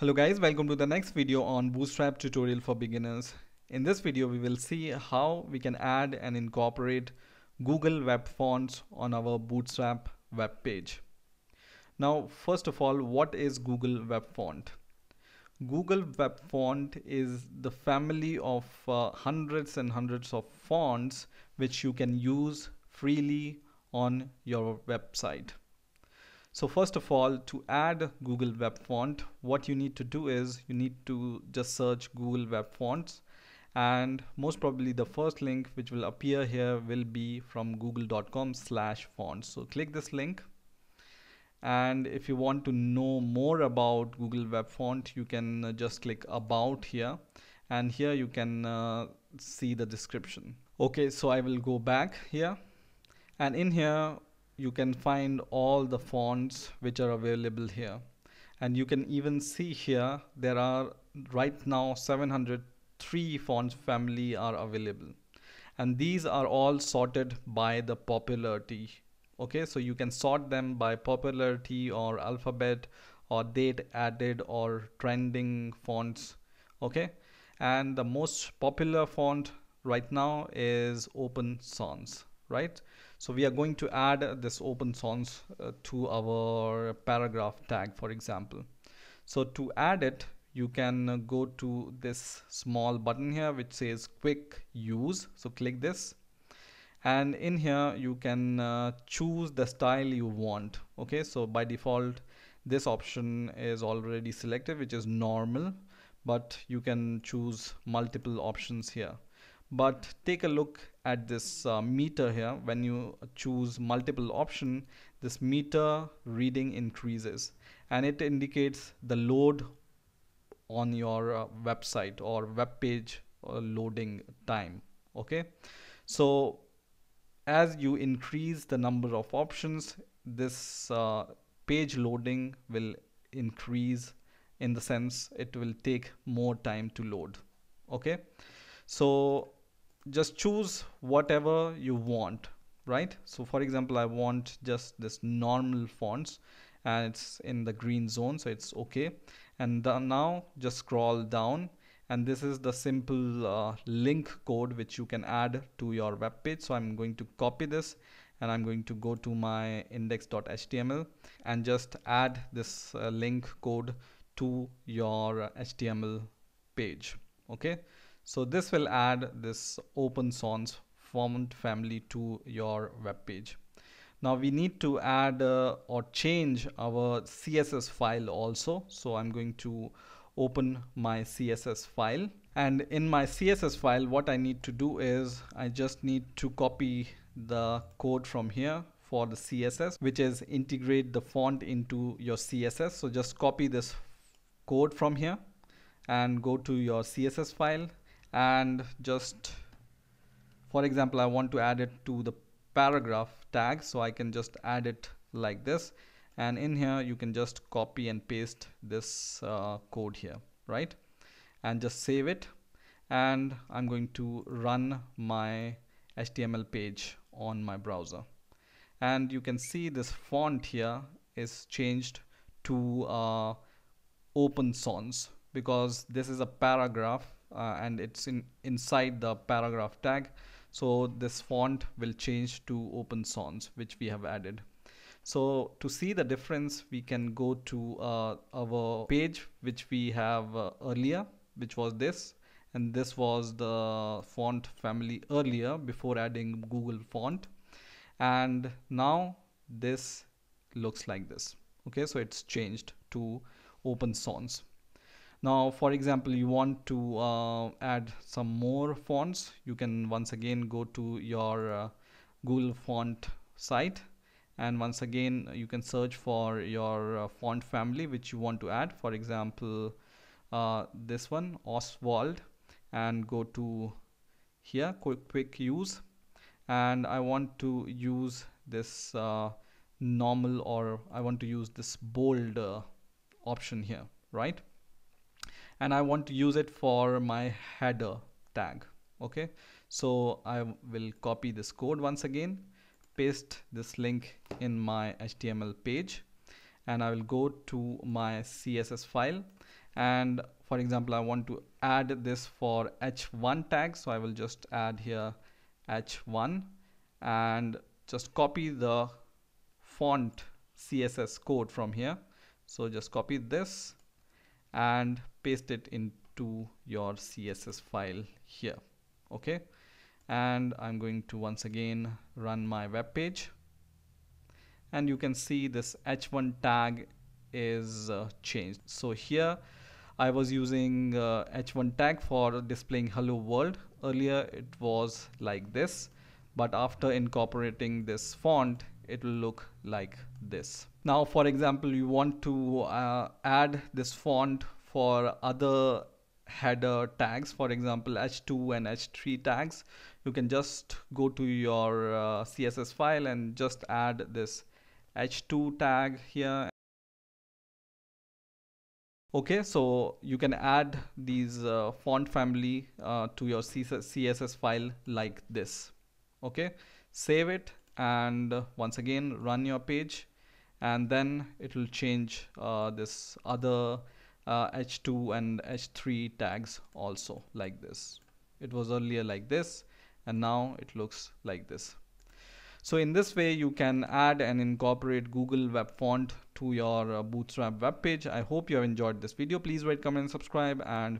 Hello guys, welcome to the next video on Bootstrap tutorial for beginners. In this video, we will see how we can add and incorporate Google Web Fonts on our Bootstrap web page. Now, first of all, what is Google Web Font? Google Web Font is the family of uh, hundreds and hundreds of fonts which you can use freely on your website. So first of all, to add Google Web Font, what you need to do is you need to just search Google Web Fonts and most probably the first link which will appear here will be from google.com slash fonts. So click this link and if you want to know more about Google Web Font, you can uh, just click about here and here you can uh, see the description. Okay, so I will go back here and in here you can find all the fonts which are available here. And you can even see here there are right now 703 fonts family are available. And these are all sorted by the popularity okay? So you can sort them by popularity or alphabet or date added or trending fonts okay? And the most popular font right now is open sans right so we are going to add this open sans uh, to our paragraph tag for example. So to add it you can uh, go to this small button here which says quick use. So click this. And in here you can uh, choose the style you want. Okay so by default this option is already selected which is normal. But you can choose multiple options here but take a look at this uh, meter here. When you choose multiple option this meter reading increases and it indicates the load on your uh, website or web page uh, loading time. Okay? So as you increase the number of options this uh, page loading will increase in the sense it will take more time to load. Okay? So just choose whatever you want right? So for example I want just this normal fonts and it's in the green zone so it's okay. And now just scroll down and this is the simple uh, link code which you can add to your web page. So I'm going to copy this and I'm going to go to my index.html and just add this uh, link code to your HTML page okay so this will add this open sans font family to your web page. Now we need to add uh, or change our CSS file also. So I'm going to open my CSS file and in my CSS file what I need to do is I just need to copy the code from here for the CSS which is integrate the font into your CSS so just copy this code from here and go to your CSS file and just for example I want to add it to the paragraph tag so I can just add it like this. And in here you can just copy and paste this uh, code here right? And just save it. And I'm going to run my HTML page on my browser. And you can see this font here is changed to uh, open sans because this is a paragraph and it's in inside the paragraph tag. So this font will change to open sans which we have added. So to see the difference we can go to uh, our page which we have uh, earlier which was this. And this was the font family earlier before adding Google font. And now this looks like this. Okay so it's changed to open sans now for example you want to uh, add some more fonts you can once again go to your uh, Google font site. And once again you can search for your uh, font family which you want to add. For example uh, this one Oswald. And go to here quick quick use. And I want to use this uh, normal or I want to use this bold uh, option here right and I want to use it for my header tag okay? So I will copy this code once again paste this link in my HTML page and I will go to my CSS file. And for example I want to add this for h1 tag so I will just add here h1 and just copy the font CSS code from here. So just copy this and paste it into your CSS file here okay? And I'm going to once again run my web page. And you can see this h1 tag is uh, changed. So here I was using uh, h1 tag for displaying hello world. Earlier it was like this. But after incorporating this font it will look like this. Now for example you want to uh, add this font for other header tags for example h2 and h3 tags. You can just go to your uh, css file and just add this h2 tag here. Okay so you can add these uh, font family uh, to your css file like this. Okay save it and once again run your page and then it will change uh, this other h2 uh, and h3 tags also like this it was earlier like this and now it looks like this so in this way you can add and incorporate Google Web Font to your uh, Bootstrap web page. I hope you have enjoyed this video. Please rate, comment and subscribe and